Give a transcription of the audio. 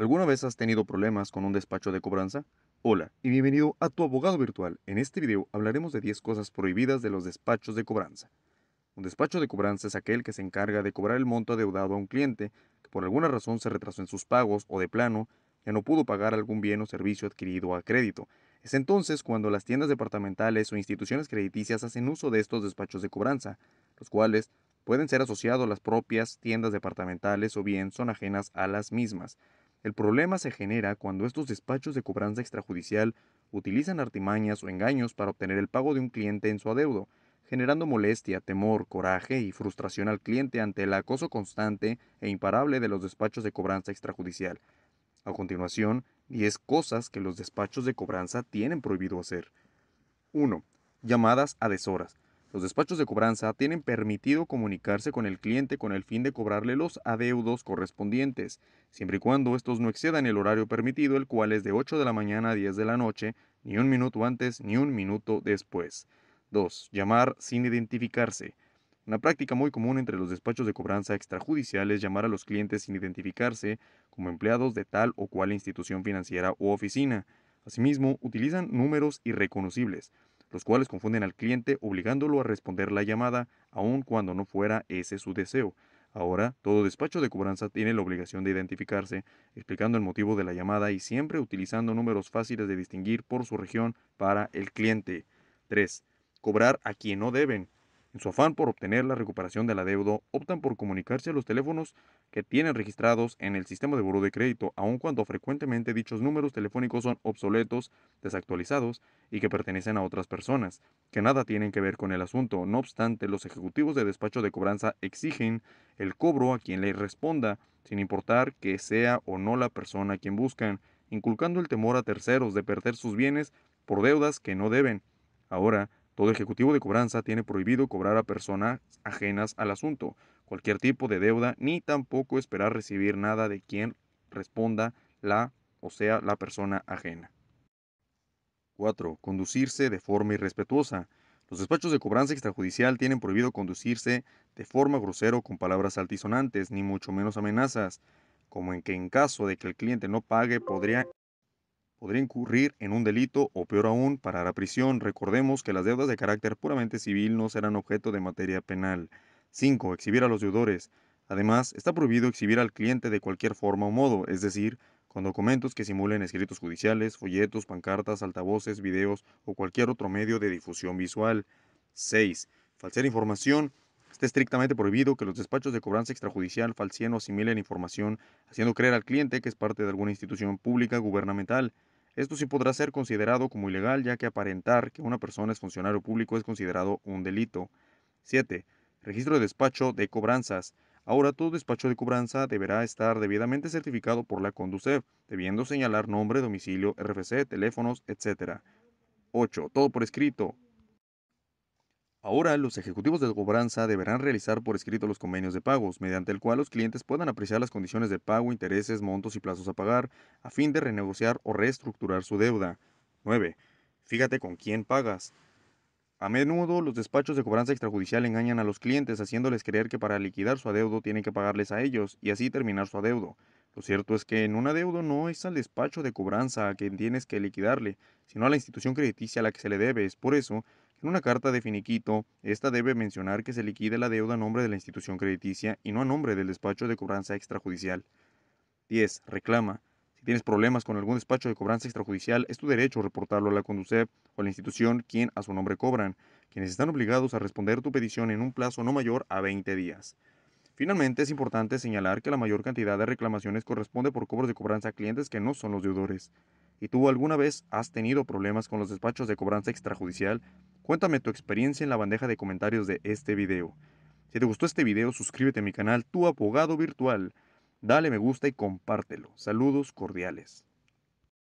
¿Alguna vez has tenido problemas con un despacho de cobranza? Hola y bienvenido a tu abogado virtual. En este video hablaremos de 10 cosas prohibidas de los despachos de cobranza. Un despacho de cobranza es aquel que se encarga de cobrar el monto adeudado a un cliente que por alguna razón se retrasó en sus pagos o de plano ya no pudo pagar algún bien o servicio adquirido a crédito. Es entonces cuando las tiendas departamentales o instituciones crediticias hacen uso de estos despachos de cobranza, los cuales pueden ser asociados a las propias tiendas departamentales o bien son ajenas a las mismas. El problema se genera cuando estos despachos de cobranza extrajudicial utilizan artimañas o engaños para obtener el pago de un cliente en su adeudo, generando molestia, temor, coraje y frustración al cliente ante el acoso constante e imparable de los despachos de cobranza extrajudicial. A continuación, 10 cosas que los despachos de cobranza tienen prohibido hacer. 1. Llamadas a deshoras. Los despachos de cobranza tienen permitido comunicarse con el cliente con el fin de cobrarle los adeudos correspondientes, siempre y cuando estos no excedan el horario permitido, el cual es de 8 de la mañana a 10 de la noche, ni un minuto antes ni un minuto después. 2. Llamar sin identificarse. Una práctica muy común entre los despachos de cobranza extrajudicial es llamar a los clientes sin identificarse como empleados de tal o cual institución financiera u oficina. Asimismo, utilizan números irreconocibles los cuales confunden al cliente obligándolo a responder la llamada aun cuando no fuera ese su deseo. Ahora, todo despacho de cobranza tiene la obligación de identificarse, explicando el motivo de la llamada y siempre utilizando números fáciles de distinguir por su región para el cliente. 3. Cobrar a quien no deben. En su afán por obtener la recuperación del adeudo, optan por comunicarse a los teléfonos que tienen registrados en el sistema de buró de crédito, aun cuando frecuentemente dichos números telefónicos son obsoletos, desactualizados y que pertenecen a otras personas, que nada tienen que ver con el asunto. No obstante, los ejecutivos de despacho de cobranza exigen el cobro a quien le responda, sin importar que sea o no la persona a quien buscan, inculcando el temor a terceros de perder sus bienes por deudas que no deben. Ahora, todo ejecutivo de cobranza tiene prohibido cobrar a personas ajenas al asunto, cualquier tipo de deuda, ni tampoco esperar recibir nada de quien responda la o sea la persona ajena. 4. Conducirse de forma irrespetuosa. Los despachos de cobranza extrajudicial tienen prohibido conducirse de forma grosero con palabras altisonantes, ni mucho menos amenazas, como en que en caso de que el cliente no pague podría podría incurrir en un delito o peor aún, parar a prisión. Recordemos que las deudas de carácter puramente civil no serán objeto de materia penal. 5. Exhibir a los deudores. Además, está prohibido exhibir al cliente de cualquier forma o modo, es decir, con documentos que simulen escritos judiciales, folletos, pancartas, altavoces, videos o cualquier otro medio de difusión visual. 6. Falsear información. Está estrictamente prohibido que los despachos de cobranza extrajudicial falseen o asimilen información, haciendo creer al cliente que es parte de alguna institución pública gubernamental. Esto sí podrá ser considerado como ilegal ya que aparentar que una persona es funcionario público es considerado un delito. 7. Registro de despacho de cobranzas. Ahora todo despacho de cobranza deberá estar debidamente certificado por la Conducef, debiendo señalar nombre, domicilio, RFC, teléfonos, etc. 8. Todo por escrito. Ahora, los ejecutivos de cobranza deberán realizar por escrito los convenios de pagos, mediante el cual los clientes puedan apreciar las condiciones de pago, intereses, montos y plazos a pagar, a fin de renegociar o reestructurar su deuda. 9. Fíjate con quién pagas. A menudo los despachos de cobranza extrajudicial engañan a los clientes haciéndoles creer que para liquidar su adeudo tienen que pagarles a ellos y así terminar su adeudo. Lo cierto es que en un adeudo no es al despacho de cobranza a quien tienes que liquidarle, sino a la institución crediticia a la que se le debe. Es por eso en una carta de finiquito, esta debe mencionar que se liquide la deuda a nombre de la institución crediticia y no a nombre del despacho de cobranza extrajudicial. 10. Reclama. Si tienes problemas con algún despacho de cobranza extrajudicial, es tu derecho reportarlo a la Conducef o a la institución quien a su nombre cobran, quienes están obligados a responder tu petición en un plazo no mayor a 20 días. Finalmente, es importante señalar que la mayor cantidad de reclamaciones corresponde por cobros de cobranza a clientes que no son los deudores. ¿Y tú alguna vez has tenido problemas con los despachos de cobranza extrajudicial? Cuéntame tu experiencia en la bandeja de comentarios de este video. Si te gustó este video, suscríbete a mi canal Tu Abogado Virtual. Dale me gusta y compártelo. Saludos cordiales.